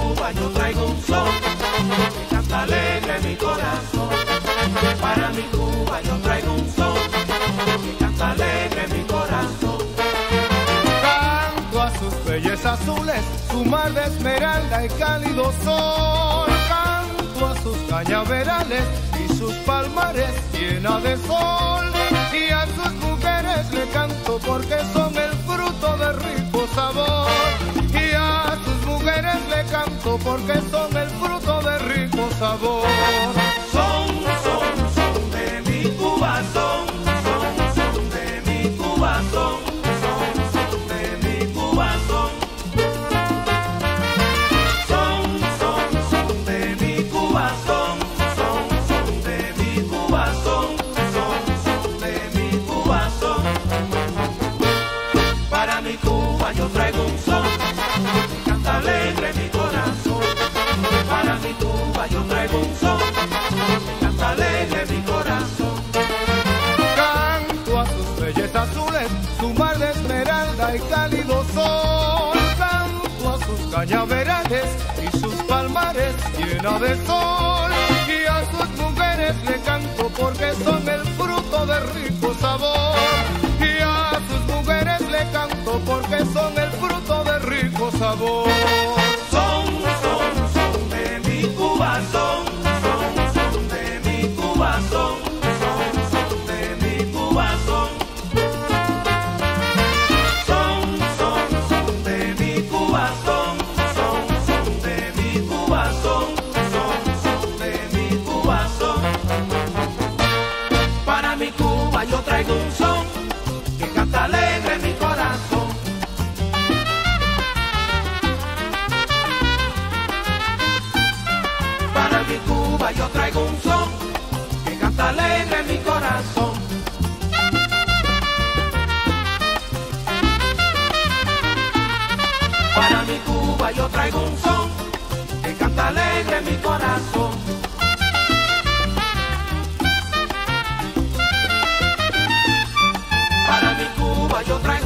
Cuba yo traigo un son que canta alegre mi corazón. Para mi Cuba yo traigo un son que canta alegre mi corazón. Canto a sus bellezas azules, su mar de esmeralda y cálido sol. Canto a sus cañaverales y sus palmares llena de sol. Y a sus mujeres le canto porque son el porque son el fruto de rico sabor. Son, son, son de mi Cuba, son, son, son de mi Cuba, son, cañaverales y sus palmares llena de sol. Y a sus mujeres le canto porque son el fruto de rico sabor. Y a sus mujeres le canto porque son el fruto de rico sabor. Para mi Cuba yo traigo un son que canta alegre mi corazón. Para mi Cuba yo traigo